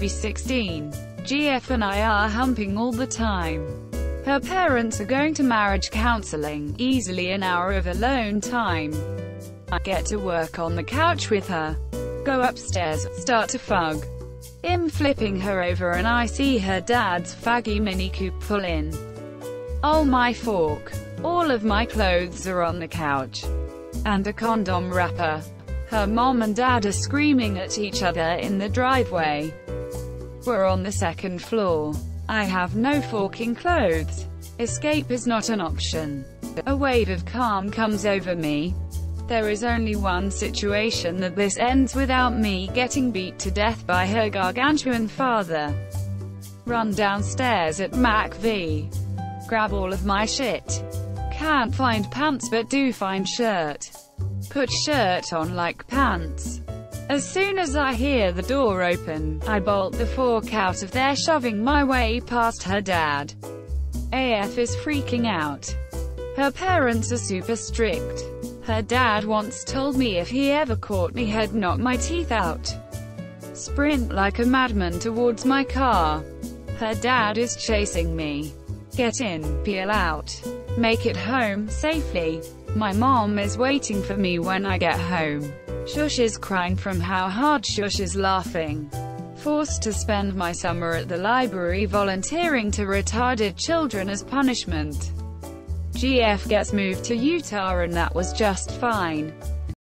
be 16. GF and I are humping all the time. Her parents are going to marriage counseling, easily an hour of alone time. I get to work on the couch with her. Go upstairs, start to fug. I'm flipping her over and I see her dad's faggy Mini Cooper pull in. Oh my fork. All of my clothes are on the couch. And a condom wrapper. Her mom and dad are screaming at each other in the driveway. We're on the second floor. I have no forking clothes. Escape is not an option. A wave of calm comes over me. There is only one situation that this ends without me getting beat to death by her gargantuan father. Run downstairs at Mac V. Grab all of my shit. Can't find pants but do find shirt. Put shirt on like pants. As soon as I hear the door open, I bolt the fork out of there shoving my way past her dad. AF is freaking out. Her parents are super strict. Her dad once told me if he ever caught me he'd knock my teeth out. Sprint like a madman towards my car. Her dad is chasing me. Get in, peel out. Make it home, safely. My mom is waiting for me when I get home. Shush is crying from how hard Shush is laughing. Forced to spend my summer at the library volunteering to retarded children as punishment. GF gets moved to Utah and that was just fine.